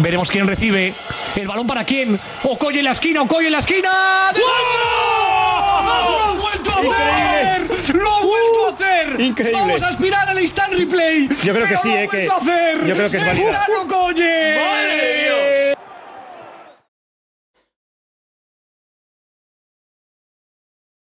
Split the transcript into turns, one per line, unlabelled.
Veremos quién recibe. El balón para quién. Okoye en la esquina, Okoye en la esquina. ¡Gol! ¡Lo ha vuelto a hacer! ¡Lo ha vuelto a hacer!
Increíble.
Vamos a aspirar al instant replay.
Yo creo que
Pero
sí, eh,
lo ha
que-
vuelto a hacer.
yo creo que es válida.